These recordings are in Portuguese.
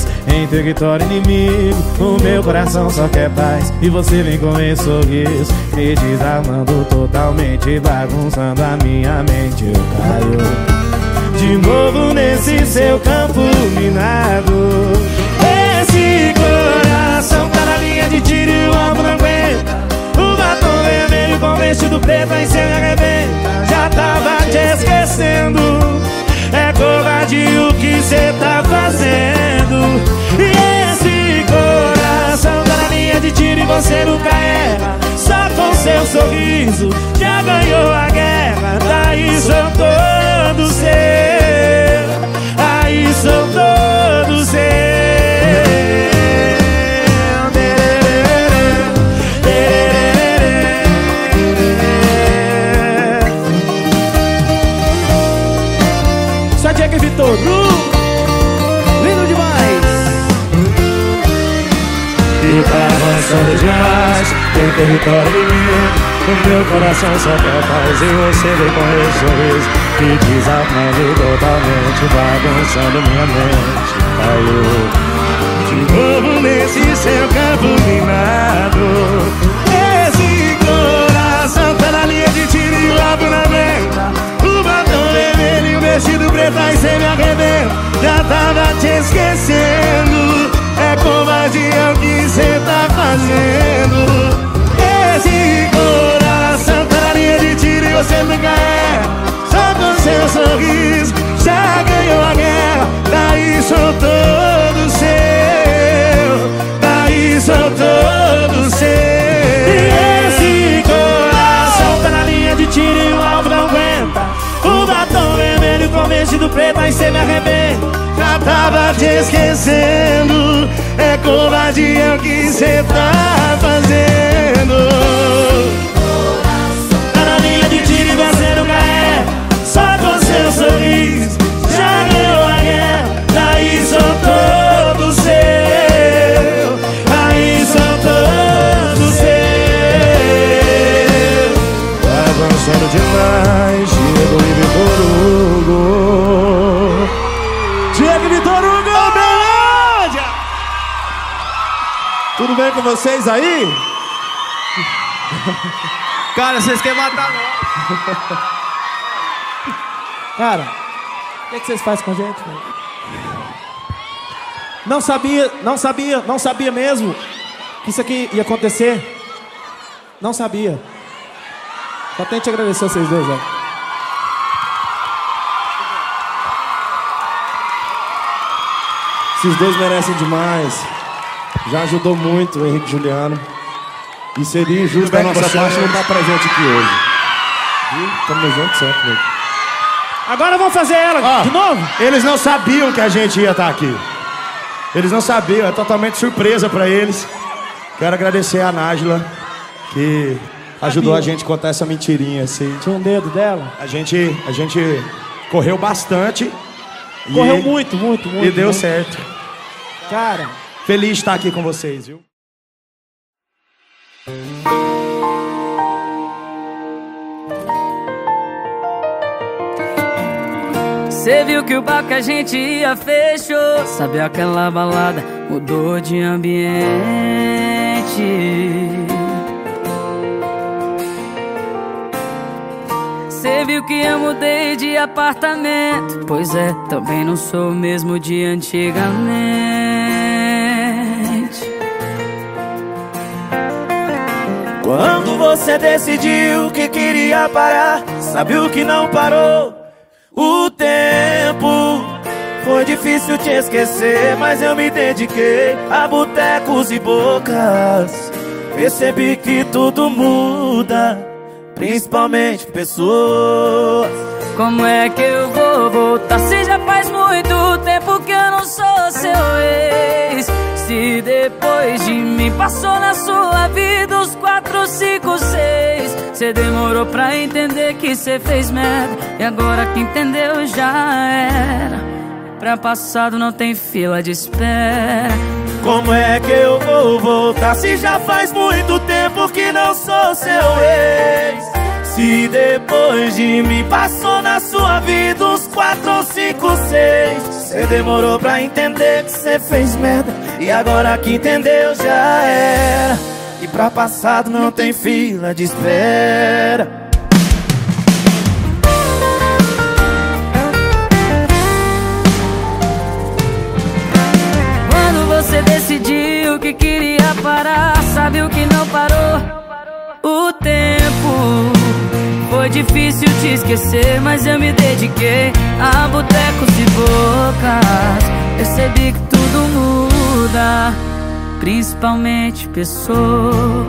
faz Em território inimigo O meu coração só quer paz. E você vem com esse sorriso Me desarmando totalmente Bagunçando a minha mente. Eu caio De novo nesse seu campo minado. Esse coração tá na linha de tiro E o alvo não aguenta. O batom vermelho com vestido preto Aí cê arrebenta. Já tava te esquecendo é covardia o que cê tá fazendo. E esse coração tá na linha de tiro e você nunca erra. Só com seu sorriso demais Tem território inimigo O meu coração só quer paz E você vem com esse sorriso Que desarmando totalmente Bagunçando minha mente. Caiu de novo nesse seu campo minado sorriso já ganhou a guerra Daí sou todo seu Daí sou todo seu. E esse coração tá na linha de tiro e o alvo não aguenta. O batom vermelho com vestido preto Aí cê me arrebenta. Já tava te esquecendo É covardia o que cê tá fazendo vocês aí? Cara, vocês querem matar nós. Cara, o que, que vocês fazem com a gente? Não sabia, não sabia, não sabia mesmo que isso aqui ia acontecer. Não sabia. Só tenho que te agradecer vocês dois, velho. Esses dois merecem demais. Já ajudou muito o Henrique e Juliano. E seria injusto da com nossa parte não estar presente aqui hoje. Viu? Tamo junto sempre, velho. Agora vamos fazer ela Ó, de novo? Eles não sabiam que a gente ia estar aqui. Eles não sabiam, é totalmente surpresa pra eles. Quero agradecer a Nájila, que ajudou a gente a contar essa mentirinha assim. Tinha um dedo dela. A gente, a gente correu bastante. e- Correu muito, muito, muito. E deu muito. certo. Cara, Feliz estar aqui com vocês, viu? Cê viu que o bar que a gente ia fechou? Sabe aquela balada mudou de ambiente. Cê viu que eu mudei de apartamento? Pois é, também não sou o mesmo de antigamente você decidiu que queria parar, sabe o que não parou? O tempo. Foi difícil te esquecer, mas eu me dediquei a botecos e bocas. Percebi que tudo muda, principalmente pessoas. Como é que eu vou voltar se já faz muito tempo que eu não sou seu ex? Se depois de mim passou na sua vida os quatro, cinco, seis. Cê demorou pra entender que cê fez merda. E agora que entendeu já era. Pra passado não tem fila de espera. Como é que eu vou voltar se já faz muito tempo que não sou seu ex? Se depois de mim passou na sua vida uns quatro cinco, seis. Cê demorou pra entender que cê fez merda. E agora que entendeu já era E pra passado não tem fila de espera Quando você decidiu que queria parar Sabe o que não parou? O tempo foi difícil te esquecer, mas eu me dediquei a botecos e bocas. Percebi que tudo muda, principalmente pessoas.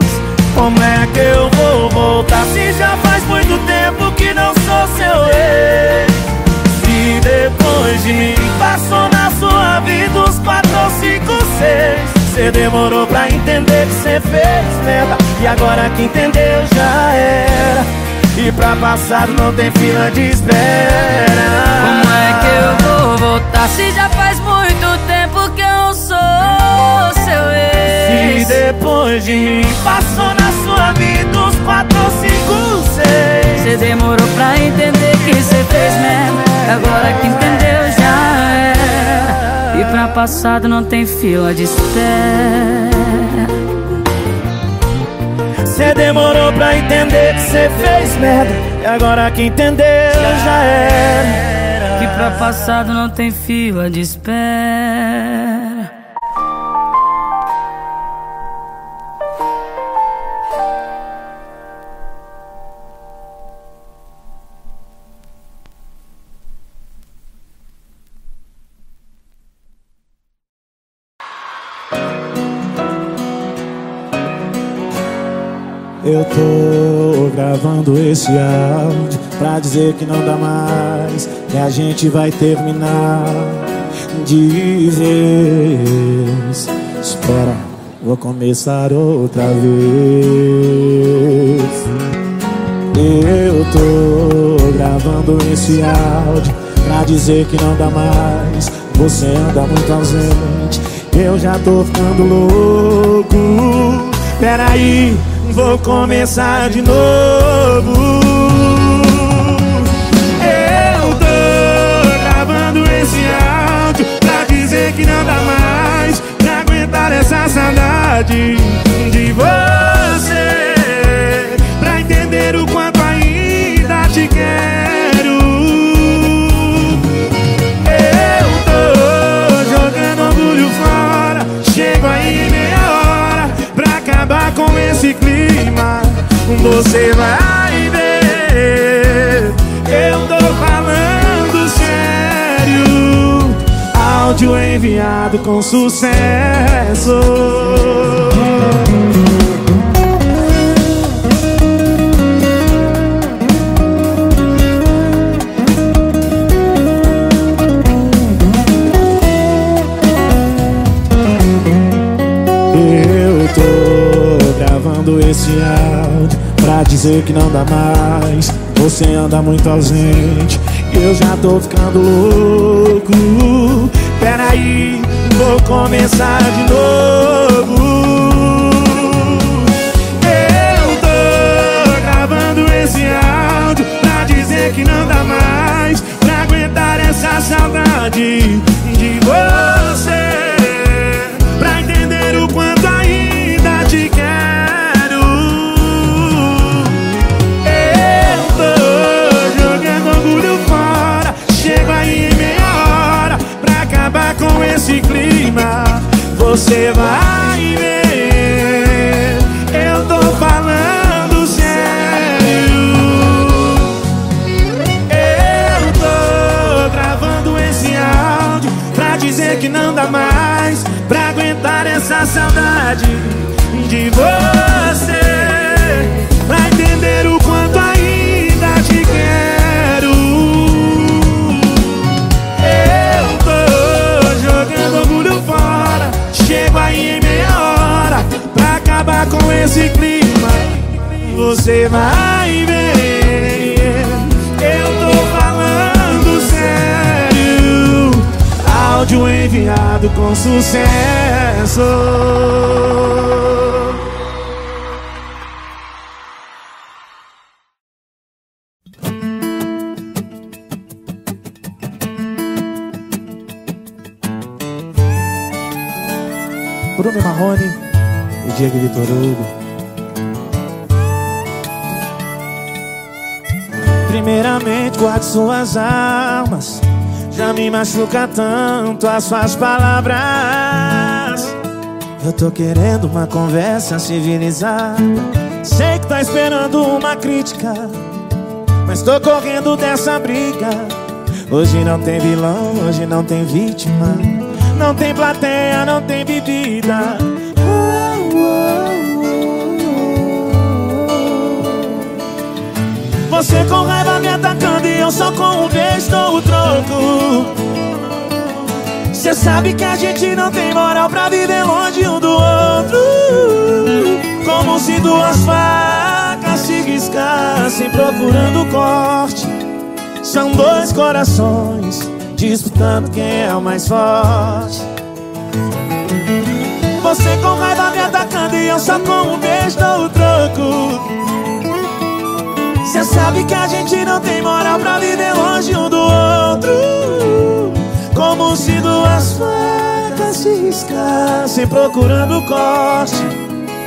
Como é que eu vou voltar se já faz muito tempo que não sou seu ex? Se depois de mim passou na sua vida os quatro ou cinco, seis. Cê demorou pra entender que cê fez merda E agora que entendeu já era e pra passado não tem fila de espera Como é que eu vou voltar se já faz muito depois de mim. Passou na sua vida uns quatro, cinco, seis. Cê demorou pra entender que cê fez merda. Agora que entendeu já era. E pra passado não tem fila de espera. Cê demorou pra entender que cê fez merda. E agora que entendeu já era. Que pra passado não tem fila de espera Eu tô gravando esse áudio pra dizer que não dá mais, que a gente vai terminar de vez. Espera, vou começar outra vez. Eu tô gravando esse áudio pra dizer que não dá mais. Você anda muito ausente, eu já tô ficando louco. Peraí, vou começar de novo. Eu tô gravando esse áudio pra dizer que não dá mais pra aguentar essa saudade de você. Você vai ver. Eu tô falando sério. Áudio enviado com sucesso. Eu tô gravando esse áudio pra dizer que não dá mais. Você anda muito ausente e eu já tô ficando louco. Peraí, vou começar de novo. Eu tô gravando esse áudio pra dizer que não dá mais pra aguentar essa saudade clima. Você vai ver. Eu tô falando sério. Eu tô gravando esse áudio pra dizer que não dá mais pra aguentar essa saudade de você. Tá com esse clima Você vai ver. Eu tô falando sério. Áudio enviado com sucesso. Bruno Marrone e Diego Vitor Hugo. Primeiramente, guarde suas armas. Já me machuca tanto as suas palavras. Eu tô querendo uma conversa civilizada. Sei que tá esperando uma crítica, mas tô correndo dessa briga. Hoje não tem vilão, hoje não tem vítima. Não tem plateia, não tem bebida. Você com raiva me atacando e eu só com um beijo dou o troco. Cê sabe que a gente não tem moral pra viver longe um do outro. Como se duas facas se riscassem procurando corte. São dois corações disputando quem é o mais forte. Você com raiva me atacando e eu só com um beijo dou o troco. Cê sabe que a gente não tem moral pra viver longe um do outro. Como se duas facas se riscassem procurando corte.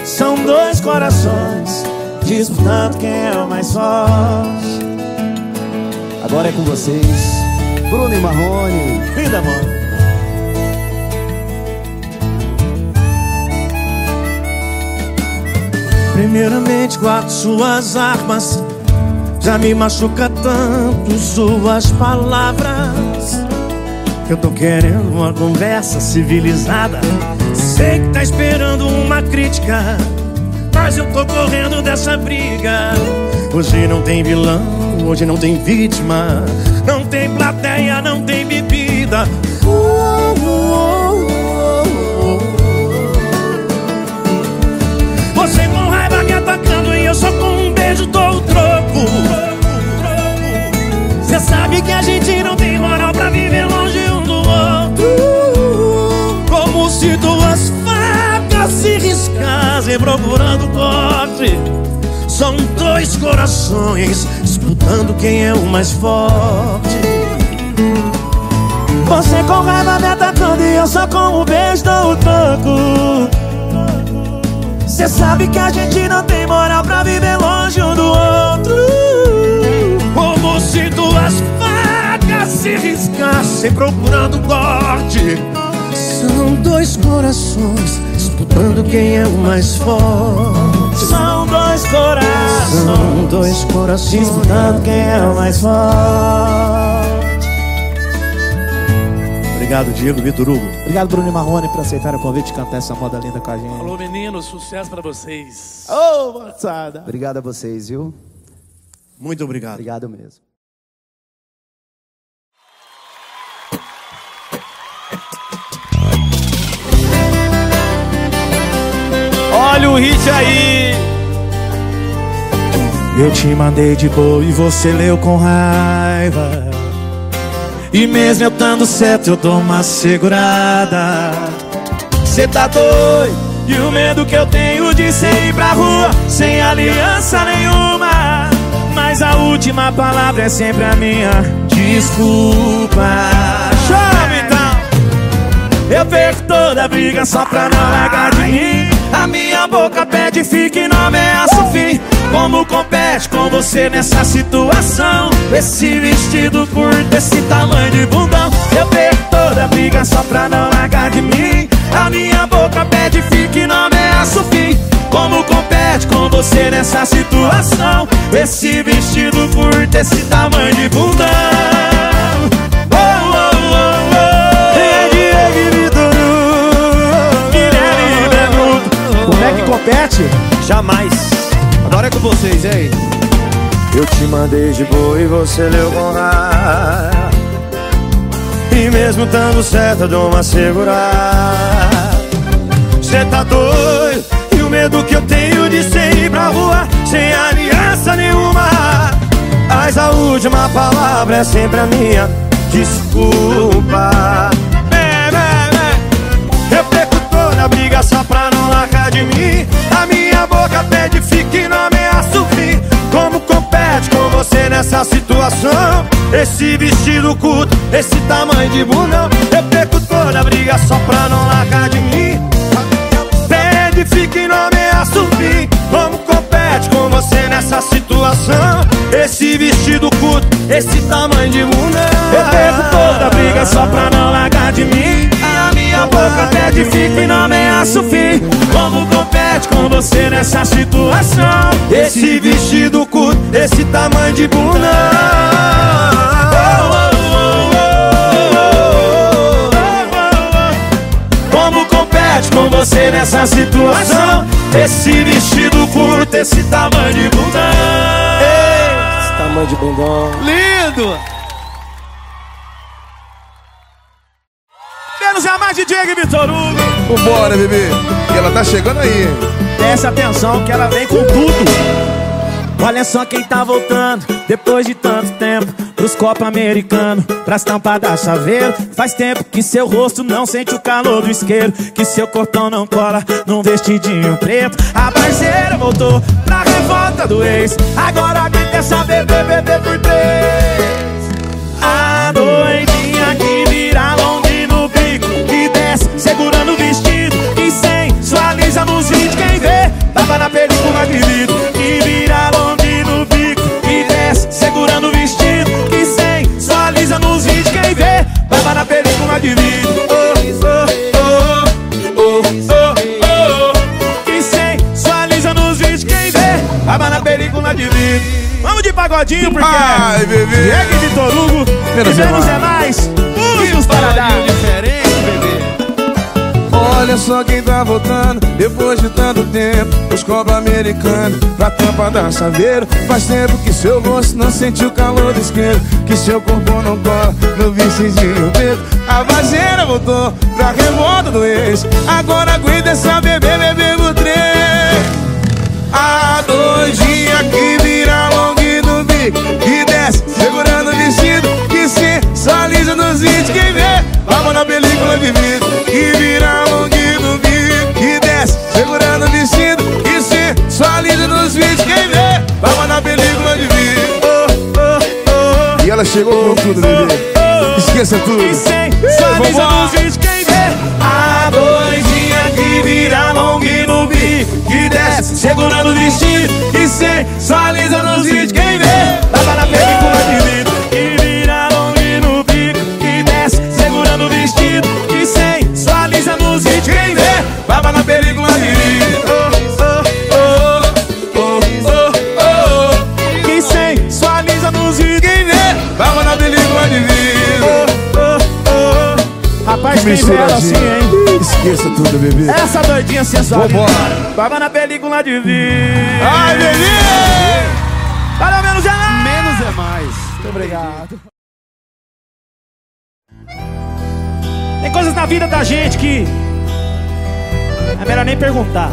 São dois corações disputando quem é o mais forte. Agora é com vocês, Bruno e Marrone. Vida, mano Primeiramente guardo suas armas já me machuca tanto suas palavras. Que eu tô querendo uma conversa civilizada. Sei que tá esperando uma crítica Mas eu tô correndo dessa briga. Hoje não tem vilão, hoje não tem vítima. Não tem plateia, não tem bebida. Você com raiva me atacando e eu só com um beijo corações disputando quem é o mais forte. Você com raiva me atacando e eu só com um beijo dou o troco Cê sabe que a gente não tem moral pra viver longe um do outro. Como se duas facas se riscassem procurando corte. São dois corações disputando quem é o mais forte São dois corações São dois corações disputando quem é o mais forte Obrigado, Diego Vitor Hugo. Obrigado, Bruno e Marrone, por aceitar o convite de cantar essa moda linda com a gente. Alô, meninos, sucesso pra vocês. Ô, oh, moçada. Obrigado a vocês, viu? Muito obrigado. Obrigado mesmo. O hit aí. Eu te mandei de boa e você leu com raiva. E mesmo eu dando certo, eu dou uma segurada. Cê tá doido? E o medo que eu tenho de ser ir pra rua sem aliança nenhuma. Mas a última palavra é sempre a minha desculpa. Chame então! Eu perco toda briga só pra não largar de mim. A minha boca pede fique não ameaça o fim. Como compete com você nessa situação? Esse vestido curto, esse tamanho de bundão. Eu perco toda briga só pra não largar de mim. A minha boca pede fique não ameaça o fim. Como compete com você nessa situação? Esse vestido curto, esse tamanho de bundão. Compete? Jamais. Agora é com vocês, hein? Eu te mandei de boa e você leu com E mesmo dando certo dou uma segurada Cê tá doido E o medo que eu tenho de ser ir pra rua Sem aliança nenhuma Mas a última palavra é sempre a minha Desculpa é, é. Eu perco toda a briga só pra de mim. A minha boca pede fique não ameaça o fim. Como compete com você nessa situação? Esse vestido curto, esse tamanho de bundão Eu perco toda a briga só pra não largar de mim. Edifica e não ameaça o fim. Como compete com você nessa situação? Esse vestido curto, esse tamanho de bunda Eu perco toda briga só pra não largar de mim A minha boca até edifica e não ameaça o fim. Como compete com você nessa situação? Esse vestido curto, esse tamanho de bunda. Como compete com você nessa situação? Esse vestido curto, esse tamanho de bunda. Esse tamanho de bundão. Lindo! Menos é mais DJ e Vitor Hugo Vambora, bebê. E ela tá chegando aí. Presta atenção que ela vem com tudo. Olha só quem tá voltando Depois de tanto tempo Pros copos americanos Pras tampas da chaveiro. Faz tempo que seu rosto não sente o calor do isqueiro Que seu corpão não cola Num vestidinho preto. A parceira voltou Pra revolta do ex Agora quem quer saber BBB por três segurando o vestido Que sensualiza nos vídeos Quem vê, tava na película de vidro Que vira longe no bico Que desce segurando o vestido Que sensualiza nos vídeos Quem vê, tava na película de vidro oh, oh, oh, oh, oh, oh. Que sensualiza nos vídeos Quem vê, tava na película de vidro Vamos de pagodinho porque Ai, bebê. Jegue de Torugo Menos e é mais. é mais Músicos para dar Olha só quem tá voltando depois de tanto tempo. Os cobras americanos pra tampa da chaveiro. Faz tempo que seu rosto não sentiu o calor do isqueiro. Que seu corpo não cola no vestidinho preto. A vazeira voltou pra revolta do ex. Agora aguenta essa bebê, bebê trem. A doidinha que vira long no bico Que desce segurando o vestido Que sensualiza nos vídeos Quem vê, vamos na película de vidro Que vira long segurando o vestido Que sensualiza nos vídeos Quem vê, vamos na película de vidro oh, oh, oh. E ela chegou com tudo, bebê Esqueça tudo. Que sensualiza nos vídeos Quem vê, a doidinha que vira long no bico Que desce segurando o vestido Que sensualiza nos vídeos Vela assim, hein? Esqueça tudo, bebê Essa doidinha sensual. Vambora. Baba na película de vídeo. Ai, bebê Para menos é mais. Menos é mais. Muito obrigado. Tem coisas na vida da gente que é melhor nem perguntar.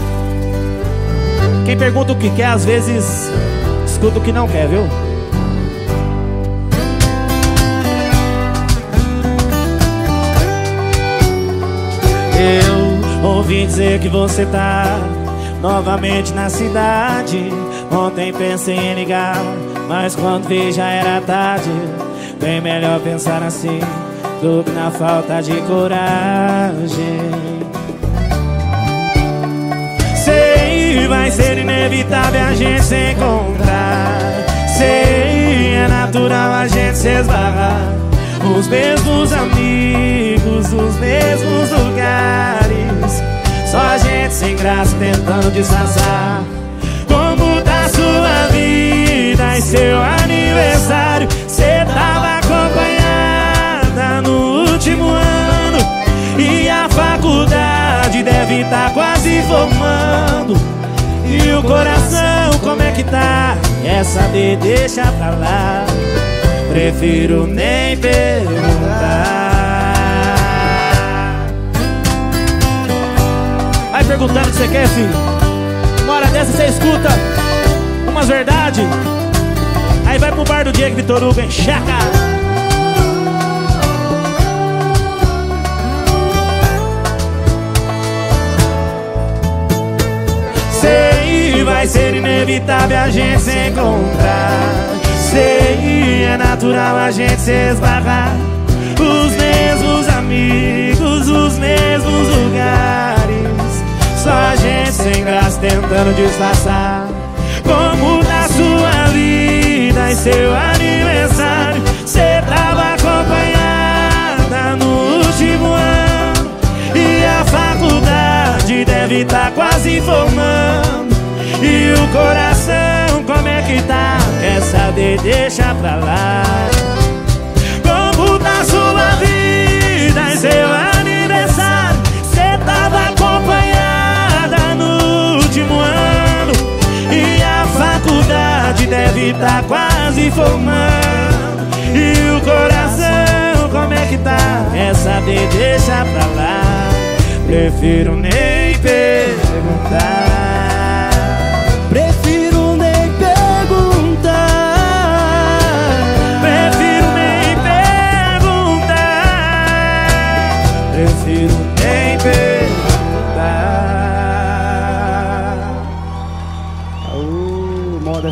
Quem pergunta o que quer, às vezes escuta o que não quer, viu? Eu ouvi dizer que você tá novamente na cidade. Ontem pensei em ligar, mas quando vi já era tarde. Bem melhor pensar assim do que na falta de coragem. Sei, vai ser inevitável a gente se encontrar. Sei, é natural a gente se esbarrar. Os mesmos amigos, os mesmos lugares. Só gente sem graça tentando disfarçar. Como tá sua vida e seu aniversário? Cê tava acompanhada no último ano. E a faculdade deve tá quase formando. E o coração, como é que tá? Quer saber, deixa pra lá. Prefiro nem perguntar. Vai perguntando o que você quer, filho. Uma hora dessa você escuta umas verdades. Aí vai pro bar do Diego Vitor Hugo, cara. Sei, vai ser inevitável a gente se encontrar. Sei, é natural a gente se esbarrar. Os mesmos amigos, os mesmos lugares. Só a gente sem graça tentando disfarçar Como tá sua vida e seu aniversário Cê tava acompanhada no último ano E a faculdade deve tá quase formando E o coração como é que tá? Quer saber? Deixa pra lá Como tá sua vida seu aniversário Cê tava acompanhada no último ano E a faculdade deve tá quase formando E o coração como é que tá? Quer saber? Deixa pra lá Prefiro nem perguntar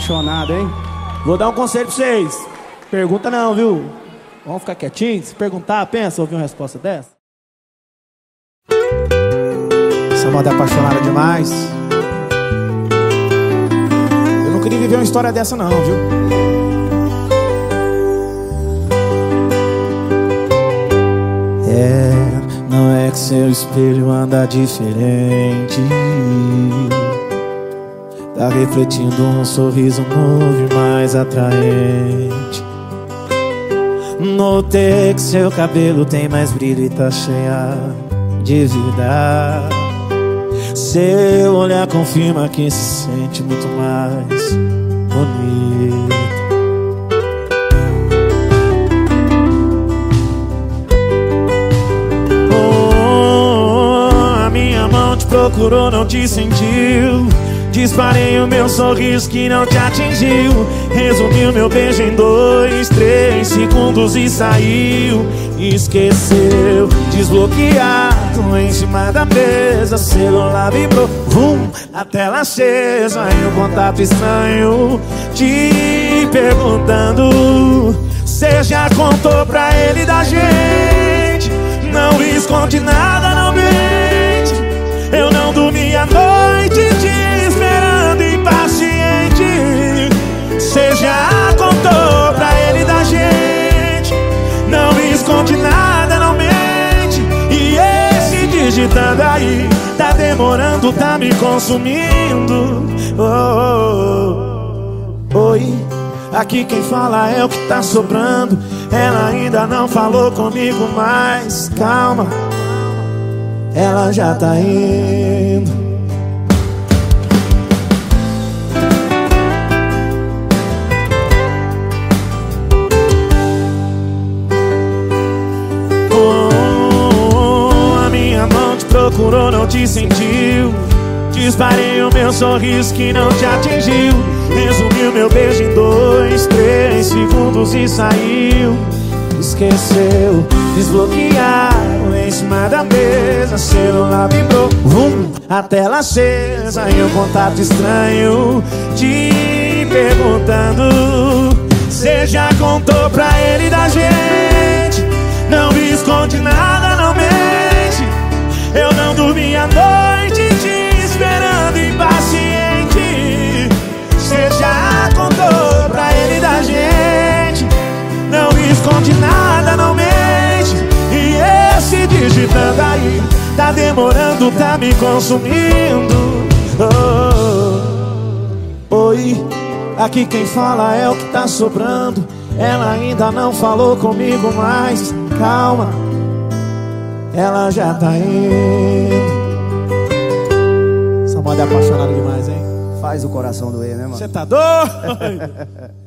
Chonada, hein? Vou dar um conselho pra vocês Pergunta não, viu? Vamos ficar quietinhos? Se perguntar, pensa ouvir uma resposta dessa? Essa moda é apaixonada demais. Eu não queria viver uma história dessa não, viu? É, não é que seu espelho anda diferente. Tá refletindo um sorriso novo e mais atraente. Notei que seu cabelo tem mais brilho e tá cheia de vida. Seu olhar confirma que se sente muito mais bonito. Oh, procurou, não te sentiu. Disparei o meu sorriso que não te atingiu. Resumiu meu beijo em dois, três segundos e saiu. Esqueceu, desbloqueado em cima da mesa. Celular vibrou, vum, a tela acesa. E um contato estranho te perguntando. Cê já contou pra ele da gente? Não esconde nada, não mente. Eu não dormi a noite te digitando aí tá demorando, tá me consumindo. Oh, oh, oh. Oi, aqui quem fala é o que tá sobrando. Ela ainda não falou comigo, mas calma. Ela já tá indo. Procurou, não te sentiu. Disparei o meu sorriso que não te atingiu. Resumiu meu beijo em dois, três segundos e saiu. Esqueceu, desbloquearam em cima da mesa. Celular vibrou, vum, a tela acesa. E um contato estranho te perguntando. Cê já contou pra ele da gente? Tá demorando, tá me consumindo. Oh, oi, aqui quem fala é o que tá sobrando. Ela ainda não falou comigo, mas calma, ela já tá indo. Essa moda é apaixonada demais, hein? Faz o coração doer, né, mano? Você tá doido?